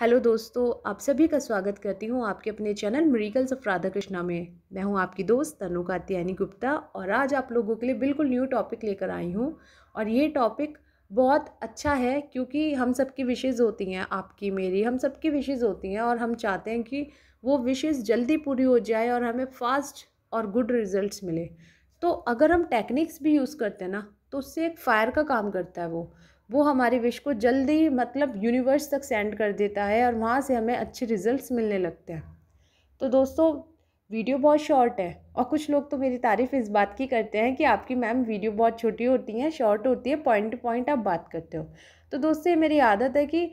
Hello दोस्तों, आप सभी का स्वागत करती हूँ आपके अपने channel miracles of Radha Krishna में। मैं हूँ आपकी दोस्त तनु कात्यायनी गुप्ता और आज आप लोगों के लिए बिल्कुल न्यू टॉपिक लेकर आई हूँ। और ये टॉपिक बहुत अच्छा है क्योंकि हम सबकी विशेज़ होती हैं, आपकी, मेरी, हम सबकी विशेज़ होती हैं और हम चाहते हैं कि वो विशेज़ जल्दी पूरी हो जाए और हमें फास्ट और गुड रिजल्ट्स मिले। तो अगर हम टेक्निक्स भी यूज़ करते हैं ना तो उससे एक फ़ायर का काम करता है वो। वो हमारी विश को जल्दी मतलब यूनिवर्स तक सेंड कर देता है और वहाँ से हमें अच्छे रिजल्ट्स मिलने लगते हैं। तो दोस्तों वीडियो बहुत शॉर्ट है और कुछ लोग तो मेरी तारीफ़ इस बात की करते हैं कि आपकी मैम वीडियो बहुत छोटी होती हैं शॉर्ट होती है पॉइंट टू पॉइंट आप बात करते हो। तो दोस्तों ये मेरी आदत है कि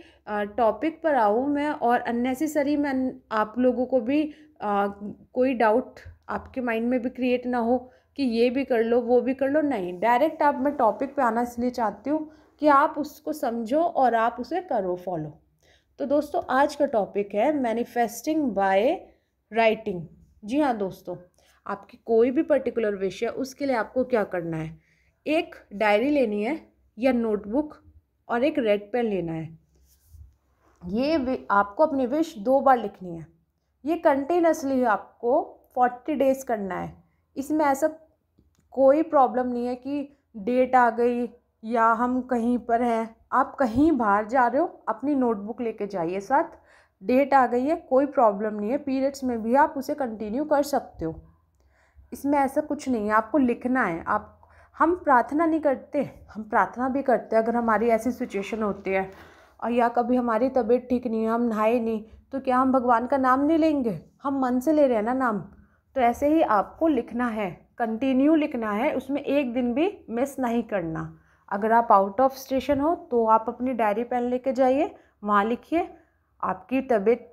टॉपिक पर आऊँ मैं और अननेसेसरी मैं आप लोगों को भी आ, कोई डाउट आपके माइंड में भी क्रिएट ना हो कि ये भी कर लो वो भी कर लो नहीं। डायरेक्ट आप मैं टॉपिक पे आना इसलिए चाहती हूँ कि आप उसको समझो और आप उसे करो फॉलो तो दोस्तों, आज का टॉपिक है मैनिफेस्टिंग बाय राइटिंग जी हाँ दोस्तों, आपकी कोई भी पर्टिकुलर विश है, उसके लिए आपको क्या करना है? एक डायरी लेनी है या नोटबुक और एक रेड पेन लेना है? ये आपको अपनी विश दो बार लिखनी है। ये कंटिन्यूसली आपको फोर्टी डेज़ करना है। इसमें ऐसा कोई प्रॉब्लम नहीं है कि डेट आ गई या हम कहीं पर हैं, आप कहीं बाहर जा रहे हो, अपनी नोटबुक लेके जाइए साथ। डेट आ गई है, कोई प्रॉब्लम नहीं है पीरियड्स में भी आप उसे कंटिन्यू कर सकते हो। इसमें ऐसा कुछ नहीं है, आपको लिखना है, आप, हम प्रार्थना नहीं करते, हम प्रार्थना भी करते हैं, अगर हमारी ऐसी सिचुएशन होती है, और या कभी हमारी तबीयत ठीक नहीं है, हम नहाए नहीं तो क्या हम भगवान का नाम नहीं लेंगे? हम मन से ले रहे हैं ना नाम। तो ऐसे ही आपको लिखना है कंटिन्यू लिखना है, उसमें एक दिन भी मिस नहीं करना। अगर आप आउट ऑफ़ स्टेशन हो तो आप अपनी डायरी पेन लेके जाइए, वहाँ लिखिए, आपकी तबीयत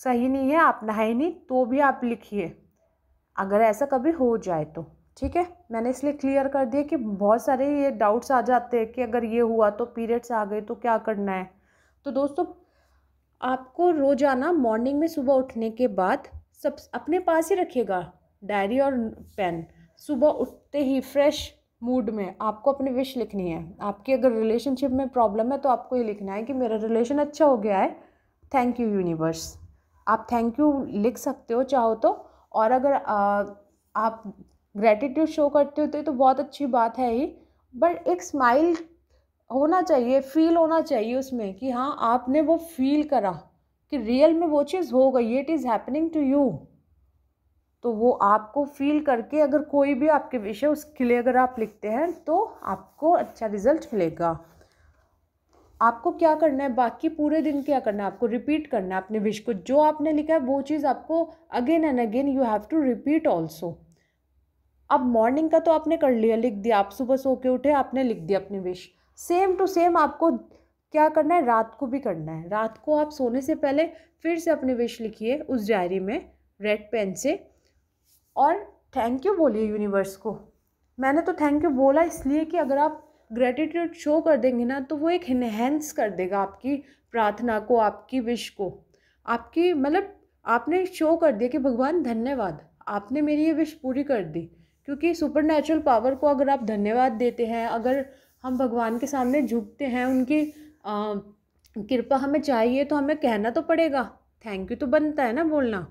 सही नहीं है, आप नहाए नहीं तो भी आप लिखिए। अगर ऐसा कभी हो जाए तो ठीक है? मैंने इसलिए क्लियर कर दिया कि बहुत सारे ये डाउट्स आ जाते हैं कि अगर ये हुआ तो पीरियड्स आ गए तो क्या करना है? तो दोस्तों, आपको रोज़ाना मॉर्निंग में सुबह उठने के बाद सब, अपने पास ही रखिएगा डायरी और पेन सुबह उठते ही फ्रेश मूड में आपको अपनी विश लिखनी है। आपकी अगर रिलेशनशिप में प्रॉब्लम है तो आपको ये लिखना है कि मेरा रिलेशन अच्छा हो गया है। थैंक यू यूनिवर्स आप थैंक यू लिख सकते हो चाहो तो। और अगर आ, आप ग्रेटिट्यूड शो करते होते तो, तो बहुत अच्छी बात है ही। बट एक स्माइल होना चाहिए फील होना चाहिए उसमें कि हाँ आपने वो फील करा कि रियल में वो चीज़ हो गई it is happening to you तो वो आपको फील करके अगर कोई भी आपके विषय उसके लिए अगर आप लिखते हैं तो आपको अच्छा रिज़ल्ट मिलेगा। आपको क्या करना है, बाकी पूरे दिन क्या करना है, आपको रिपीट करना है अपने विश को। जो आपने लिखा है, वो चीज़ आपको again and again you have to repeat also अब मॉर्निंग का तो आपने कर लिया, लिख दिया। आप सुबह सो के उठे, आपने लिख दिया अपनी विश सेम टू सेम आपको क्या करना है, रात को भी करना है। रात को आप सोने से पहले फिर से अपनी विश लिखिए उस डायरी में रेड पेन से। और थैंक यू बोलिए यूनिवर्स को। मैंने तो थैंक यू बोला इसलिए कि अगर आप ग्रेटिट्यूड शो कर देंगे ना तो वो एक इन्हेंस कर देगा आपकी प्रार्थना को, आपकी विश को। आपकी मतलब आपने शो कर दिया कि भगवान धन्यवाद, आपने मेरी ये विश पूरी कर दी। क्योंकि सुपर नेचुरल पावर को अगर आप धन्यवाद देते हैं, अगर हम भगवान के सामने झुकते हैं, उनकी कृपा हमें चाहिए तो हमें कहना तो पड़ेगा। थैंक यू तो बनता है ना बोलना।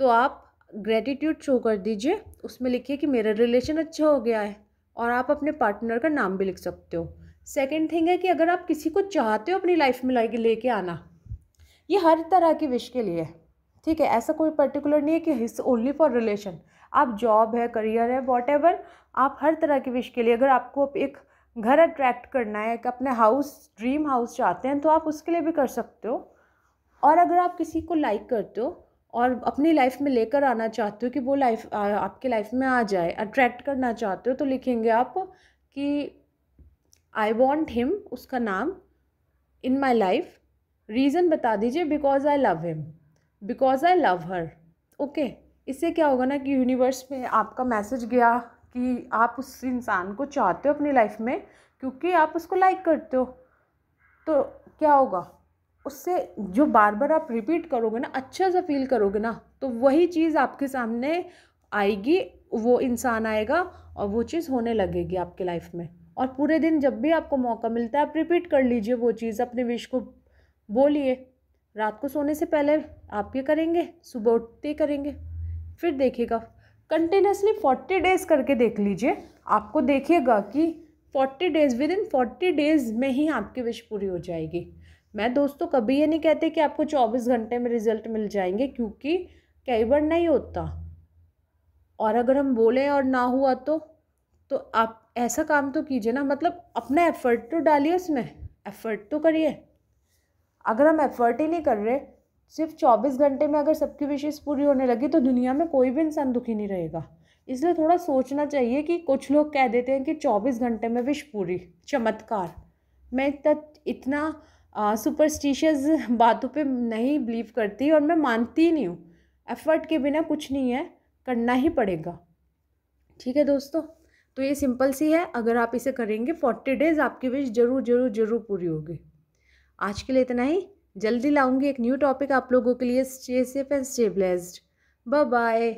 तो आप ग्रेटिट्यूड शो कर दीजिए। उसमें लिखिए कि मेरा रिलेशन अच्छा हो गया है और आप अपने पार्टनर का नाम भी लिख सकते हो। सेकेंड थिंग है कि अगर आप किसी को चाहते हो अपनी लाइफ में लाइक लेके आना, ये हर तरह की विश के लिए है। ठीक है, ऐसा कोई पर्टिकुलर नहीं है कि हिस्स ओनली फॉर रिलेशन आप जॉब है करियर है वॉट आप हर तरह की विश के लिए अगर आपको एक घर अट्रैक्ट करना है, एक अपने हाउस ड्रीम हाउस चाहते हैं तो आप उसके लिए भी कर सकते हो। और अगर आप किसी को लाइक करते हो और अपनी लाइफ में लेकर आना चाहते हो कि वो लाइफ आपके लाइफ में आ जाए अट्रैक्ट करना चाहते हो तो लिखेंगे आप कि आई वॉन्ट हिम उसका नाम इन माई लाइफ रीज़न बता दीजिए because I love him because I love her okay इससे क्या होगा ना कि यूनिवर्स में आपका मैसेज गया कि आप उस इंसान को चाहते हो अपनी लाइफ में, क्योंकि आप उसको लाइक करते हो तो क्या होगा? उससे जो बार बार आप रिपीट करोगे ना अच्छा सा फील करोगे ना तो वही चीज़ आपके सामने आएगी, वो इंसान आएगा और वो चीज़ होने लगेगी आपके लाइफ में। और पूरे दिन जब भी आपको मौका मिलता है, आप रिपीट कर लीजिए वो चीज़ अपने विश को बोलिए। रात को सोने से पहले आप ये करेंगे, सुबह उठते करेंगे, फिर देखिएगा। कंटिन्यूसली फोर्टी डेज़ करके देख लीजिए, आपको देखिएगा कि forty days within forty days में ही आपकी विश पूरी हो जाएगी। मैं दोस्तों कभी ये नहीं कहते कि आपको चौबीस घंटे में रिज़ल्ट मिल जाएँगे, क्योंकि कई बार नहीं होता। और अगर हम बोलें और ना हुआ तो तो आप ऐसा काम तो कीजिए ना मतलब अपना एफ़र्ट तो डालिए उसमें एफ़र्ट तो करिए। अगर हम एफ़र्ट ही नहीं कर रहे, सिर्फ़ चौबीस घंटे में अगर सबकी विशेष पूरी होने लगी तो दुनिया में कोई भी इंसान दुखी नहीं रहेगा। इसलिए थोड़ा सोचना चाहिए कि कुछ लोग कह देते हैं कि चौबीस घंटे में विश पूरी, चमत्कार। मैं इतना इतना सुपरस्टिशियस बातों पे नहीं बिलीव करती और मैं मानती नहीं हूँ। एफ़र्ट के बिना कुछ नहीं है, करना ही पड़ेगा। ठीक है दोस्तों? तो ये सिंपल सी है। अगर आप इसे करेंगे फोर्टी डेज़ आपकी विश ज़रूर ज़रूर ज़रूर पूरी होगी। आज के लिए इतना ही। जल्दी लाऊँगी एक न्यू टॉपिक आप लोगों के लिए stay safe and stay blessed bye bye